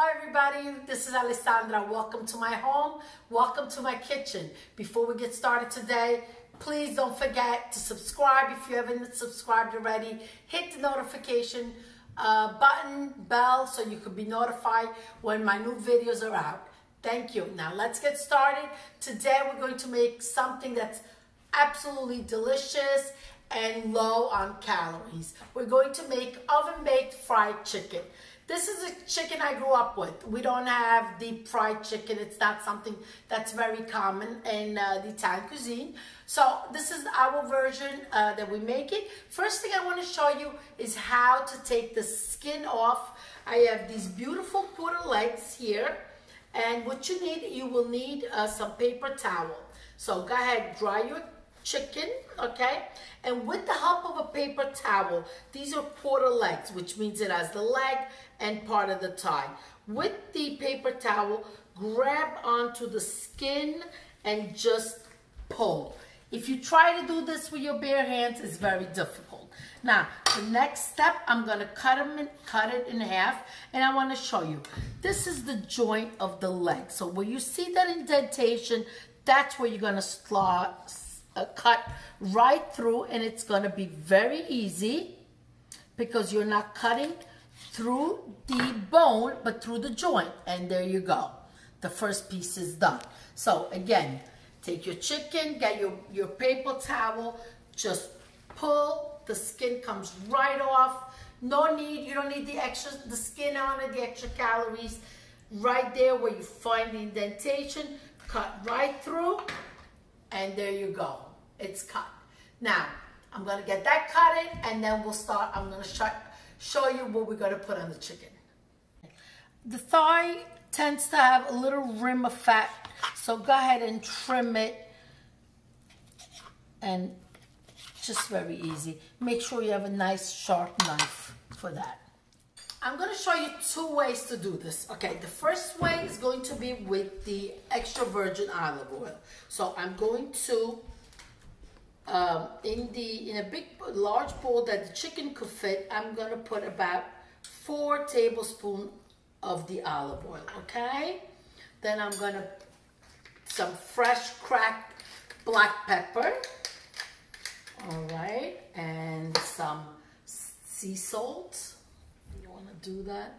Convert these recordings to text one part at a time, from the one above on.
Hello everybody, this is Alessandra. Welcome to my home. Welcome to my kitchen. Before we get started today, please don't forget to subscribe if you haven't subscribed already. Hit the notification uh, button, bell, so you can be notified when my new videos are out. Thank you. Now let's get started. Today we're going to make something that's absolutely delicious and low on calories. We're going to make oven-baked fried chicken. This is a chicken I grew up with. We don't have deep fried chicken. It's not something that's very common in uh, the Italian cuisine. So this is our version uh, that we make it. First thing I want to show you is how to take the skin off. I have these beautiful quarter legs here. And what you need, you will need uh, some paper towel. So go ahead, dry your chicken, okay? And with the help of a paper towel, these are quarter legs, which means it has the leg and part of the thigh. With the paper towel, grab onto the skin and just pull. If you try to do this with your bare hands, it's very difficult. Now, the next step, I'm gonna cut, them in, cut it in half, and I wanna show you. This is the joint of the leg. So where you see that indentation, that's where you're gonna start, cut right through, and it's gonna be very easy because you're not cutting through the bone, but through the joint. And there you go. The first piece is done. So again, take your chicken, get your, your paper towel, just pull, the skin comes right off. No need, you don't need the extra, the skin on it, the extra calories. Right there where you find the indentation, cut right through, and there you go. It's cut. Now, I'm gonna get that cut in and then we'll start, I'm gonna shut, show you what we're to put on the chicken. The thigh tends to have a little rim of fat, so go ahead and trim it and just very easy. Make sure you have a nice sharp knife for that. I'm going to show you two ways to do this. Okay, the first way is going to be with the extra virgin olive oil. So I'm going to um, in the in a big large bowl that the chicken could fit, I'm gonna put about four tablespoons of the olive oil, okay? Then I'm gonna some fresh cracked black pepper, all right, and some sea salt. You wanna do that?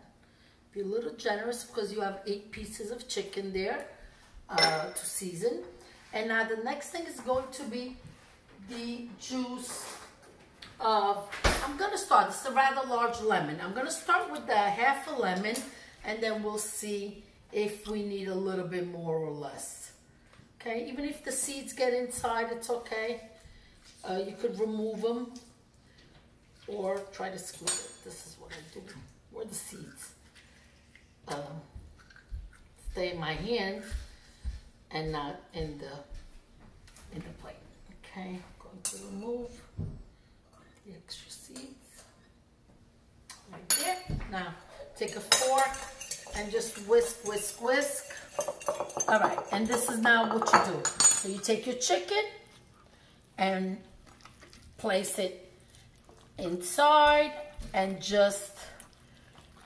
Be a little generous because you have eight pieces of chicken there uh, to season. And now the next thing is going to be the juice of, I'm going to start, it's a rather large lemon. I'm going to start with the half a lemon and then we'll see if we need a little bit more or less. Okay, even if the seeds get inside, it's okay. Uh, you could remove them or try to squeeze it. This is what I do. Where the seeds um, stay in my hand and not in the in the plate. Okay going to remove the extra seeds right there. Now, take a fork and just whisk, whisk, whisk. All right, and this is now what you do. So you take your chicken and place it inside and just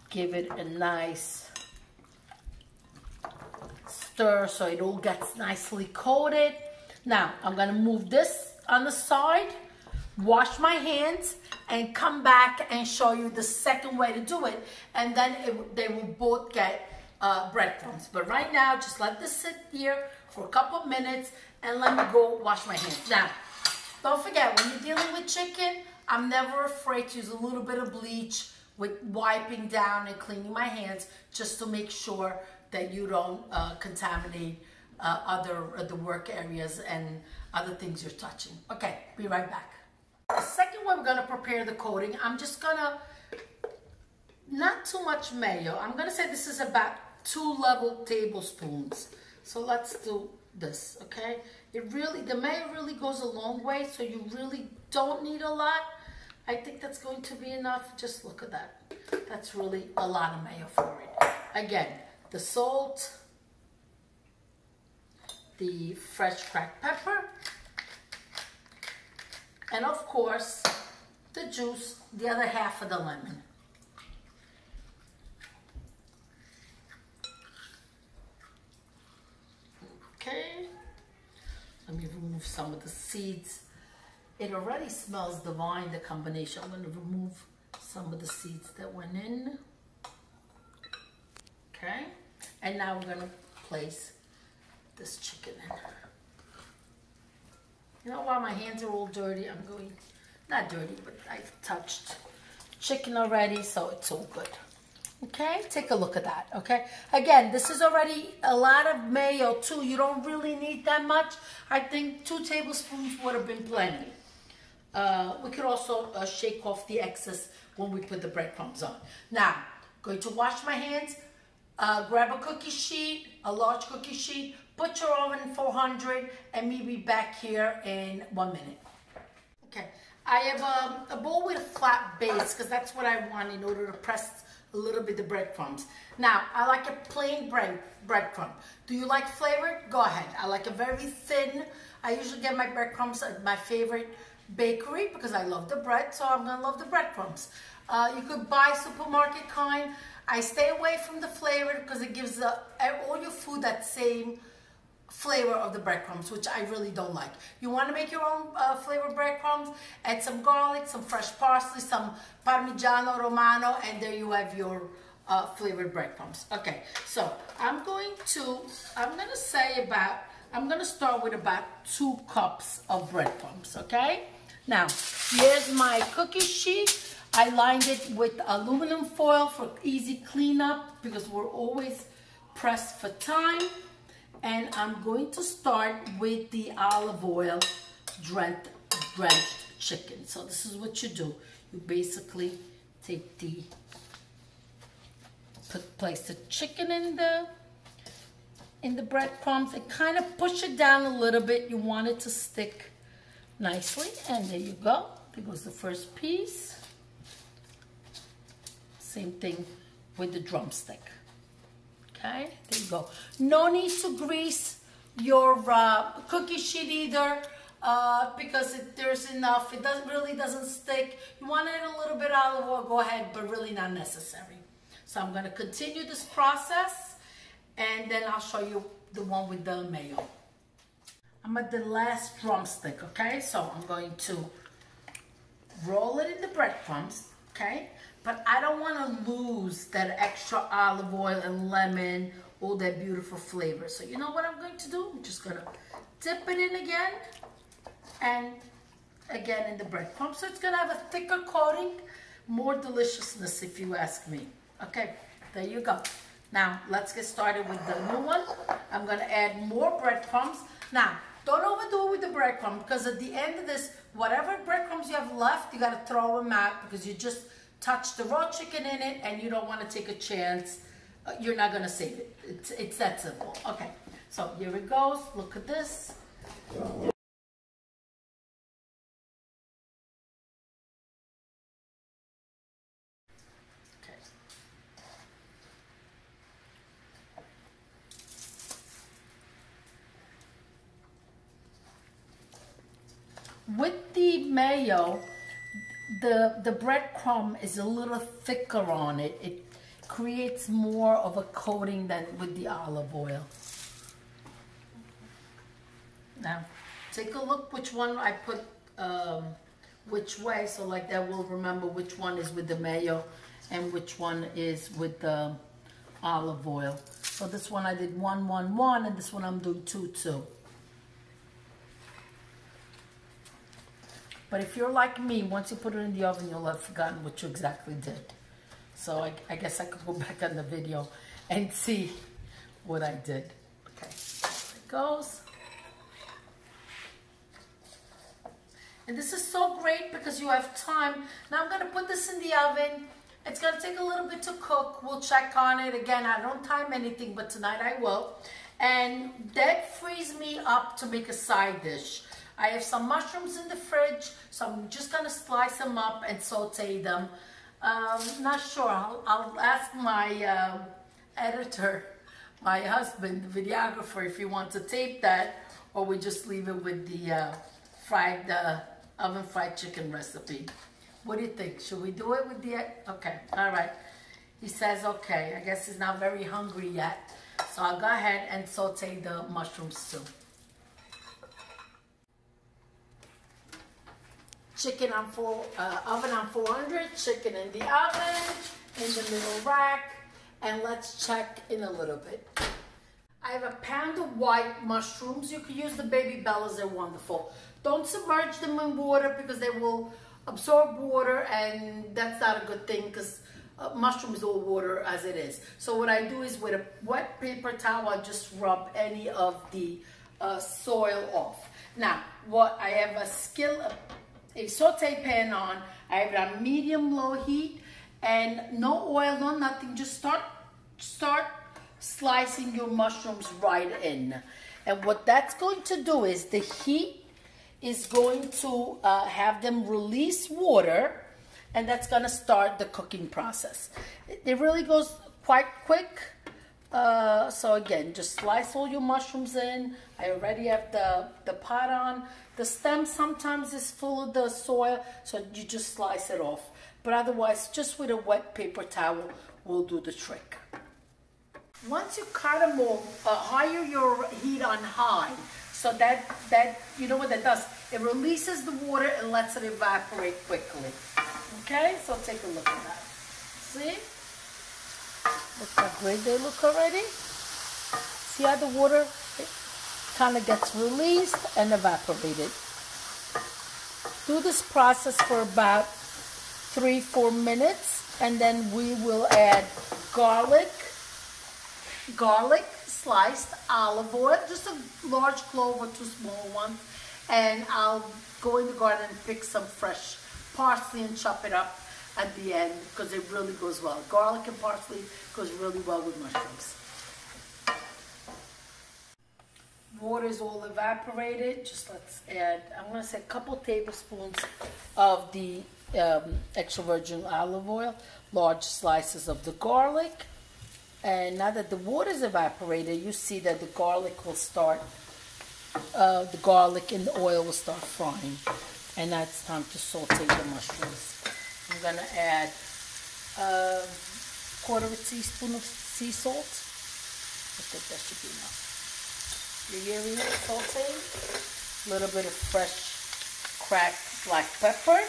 give it a nice stir so it all gets nicely coated. Now, I'm gonna move this on the side, wash my hands, and come back and show you the second way to do it. And then it, they will both get uh, breadcrumbs. But right now, just let this sit here for a couple minutes and let me go wash my hands. Now, don't forget, when you're dealing with chicken, I'm never afraid to use a little bit of bleach with wiping down and cleaning my hands just to make sure that you don't uh, contaminate uh, other uh, the work areas and other things you're touching. Okay, be right back. The second way we're gonna prepare the coating, I'm just gonna, not too much mayo. I'm gonna say this is about two level tablespoons. So let's do this, okay? It really, the mayo really goes a long way, so you really don't need a lot. I think that's going to be enough. Just look at that. That's really a lot of mayo for it. Again, the salt, the fresh cracked pepper, and of course, the juice, the other half of the lemon. Okay, let me remove some of the seeds. It already smells divine, the combination. I'm gonna remove some of the seeds that went in. Okay, and now we're gonna place this chicken in. You know, while my hands are all dirty, I'm going, not dirty, but I've touched chicken already, so it's all good. Okay, take a look at that, okay? Again, this is already a lot of mayo too. You don't really need that much. I think two tablespoons would have been plenty. Uh, we could also uh, shake off the excess when we put the breadcrumbs on. Now, going to wash my hands, uh, grab a cookie sheet, a large cookie sheet, put your oven 400, and meet be back here in one minute. Okay, I have a, a bowl with a flat base because that's what I want in order to press a little bit the breadcrumbs. Now, I like a plain bread breadcrumb. Do you like flavored? Go ahead. I like a very thin. I usually get my breadcrumbs at my favorite bakery because I love the bread, so I'm gonna love the breadcrumbs. Uh, you could buy supermarket kind. I stay away from the flavor because it gives the, all your food that same flavor of the breadcrumbs, which I really don't like. You want to make your own uh, flavored breadcrumbs, add some garlic, some fresh parsley, some Parmigiano Romano, and there you have your uh, flavored breadcrumbs. Okay, so I'm going to, I'm going to say about, I'm going to start with about two cups of breadcrumbs, okay? Now, here's my cookie sheet. I lined it with aluminum foil for easy cleanup because we're always pressed for time. And I'm going to start with the olive oil drenched, drenched chicken. So this is what you do. You basically take the, put, place the chicken in the, in the breadcrumbs and kind of push it down a little bit. You want it to stick nicely. And there you go. There goes the first piece. Same thing with the drumstick. Okay, there you go. No need to grease your uh, cookie sheet either uh, because it, there's enough. It doesn't really doesn't stick. You want it a little bit olive oil, go ahead, but really not necessary. So I'm going to continue this process and then I'll show you the one with the mayo. I'm at the last drumstick, okay? So I'm going to roll it in the breadcrumbs, okay? But I don't want to lose that extra olive oil and lemon, all that beautiful flavor. So you know what I'm going to do? I'm just going to dip it in again and again in the breadcrumbs. So it's going to have a thicker coating, more deliciousness if you ask me. Okay, there you go. Now, let's get started with the new one. I'm going to add more breadcrumbs. Now, don't overdo it with the breadcrumbs because at the end of this, whatever breadcrumbs you have left, you got to throw them out because you just touch the raw chicken in it and you don't want to take a chance. Uh, you're not going to save it. It's, it's that simple. Okay, so here it goes. Look at this. With the mayo, the, the breadcrumb is a little thicker on it. It creates more of a coating than with the olive oil. Now, take a look which one I put um, which way, so like that we'll remember which one is with the mayo and which one is with the olive oil. So this one I did one, one, one, and this one I'm doing two, two. But if you're like me, once you put it in the oven, you'll have forgotten what you exactly did. So I, I guess I could go back on the video and see what I did. Okay, there it goes. And this is so great because you have time. Now I'm gonna put this in the oven. It's gonna take a little bit to cook. We'll check on it. Again, I don't time anything, but tonight I will. And that frees me up to make a side dish. I have some mushrooms in the fridge, so I'm just gonna slice them up and saute them. Um, not sure, I'll, I'll ask my uh, editor, my husband, the videographer, if he wants to tape that, or we just leave it with the uh, fried, uh, oven fried chicken recipe. What do you think? Should we do it with the, okay, all right. He says, okay, I guess he's not very hungry yet. So I'll go ahead and saute the mushrooms too. Chicken on four, uh, oven on 400, chicken in the oven, in the middle rack, and let's check in a little bit. I have a pound of white mushrooms. You can use the baby bellas, they're wonderful. Don't submerge them in water because they will absorb water and that's not a good thing because uh, mushroom is all water as it is. So what I do is with a wet paper towel, I just rub any of the uh, soil off. Now, what I have a skill, a saute pan on, I have it on medium low heat and no oil, no nothing, just start, start slicing your mushrooms right in. And what that's going to do is the heat is going to uh, have them release water and that's going to start the cooking process. It really goes quite quick. Uh, so again, just slice all your mushrooms in. I already have the, the pot on. The stem sometimes is full of the soil, so you just slice it off. But otherwise, just with a wet paper towel will do the trick. Once you cut them all, uh, higher your heat on high. So that, that, you know what that does? It releases the water and lets it evaporate quickly. Okay, so take a look at that. See? Look how great they look already. See how the water kind of gets released and evaporated. Do this process for about three, four minutes, and then we will add garlic, garlic, sliced olive oil, just a large clove or two small ones, and I'll go in the garden and pick some fresh parsley and chop it up at the end because it really goes well. Garlic and parsley goes really well with mushrooms. Water is all evaporated. Just let's add, I'm going to say a couple tablespoons of the um, extra virgin olive oil, large slices of the garlic. And now that the water is evaporated, you see that the garlic will start, uh, the garlic and the oil will start frying. And now it's time to saute the mushrooms. I'm going to add a quarter of a teaspoon of sea salt. I think that should be enough. It sauteing. A little bit of fresh cracked black pepper.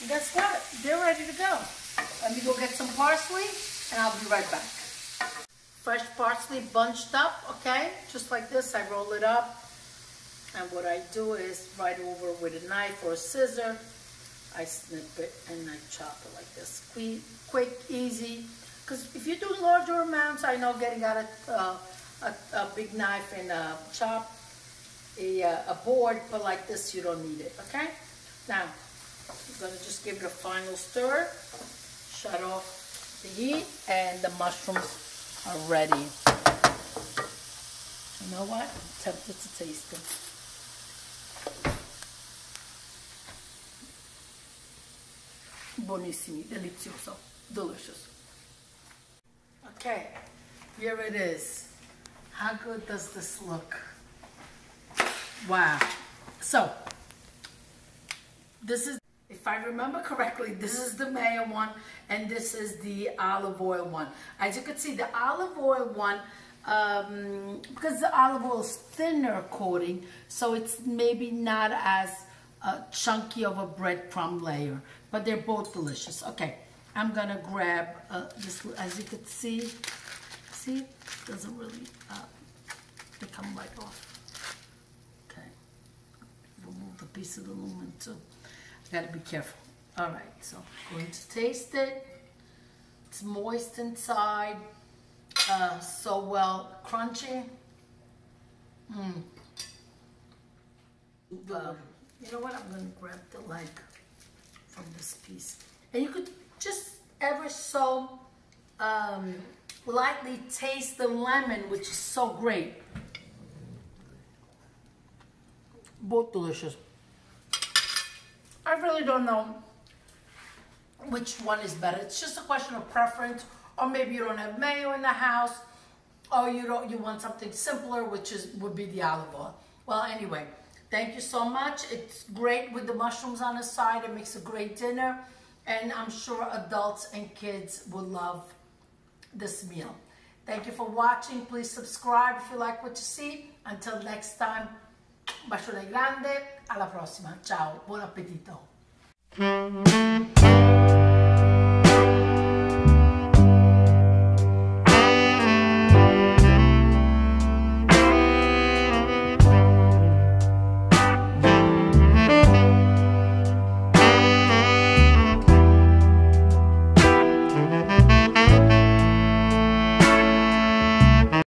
And guess what? They're ready to go. Let me go get some parsley and I'll be right back. Fresh parsley bunched up, okay? Just like this, I roll it up. And what I do is right over with a knife or a scissor, I snip it and I chop it like this. Quick, quick easy. Because if you do larger amounts, I know getting out a, uh, a, a, big knife and a chop a, uh, a board, but like this, you don't need it, okay? Now, I'm gonna just give it a final stir, shut off the heat, and the mushrooms are ready. You know what? I'm tempted to taste them. Buonissimi, delizioso, delicious. Okay, here it is. How good does this look? Wow. So, this is, if I remember correctly, this is the mayo one and this is the olive oil one. As you can see, the olive oil one, um, because the olive oil is thinner coating, so it's maybe not as uh, chunky of a breadcrumb layer but they're both delicious. Okay, I'm gonna grab uh, this, as you can see, see, it doesn't really, uh, they come right off. Okay, remove the piece of the lumen too. Gotta be careful. All right, so I'm going to taste it. It's moist inside, uh, so well crunchy. Mm. Uh, you know what? I'm gonna grab the leg from this piece. And you could just ever so um, lightly taste the lemon, which is so great. Both delicious. I really don't know which one is better. It's just a question of preference, or maybe you don't have mayo in the house, or you don't you want something simpler, which is would be the olive oil. Well, anyway. Thank you so much. It's great with the mushrooms on the side. It makes a great dinner. And I'm sure adults and kids will love this meal. Thank you for watching. Please subscribe if you like what you see. Until next time, bacione grande. Alla prossima, ciao, buon appetito.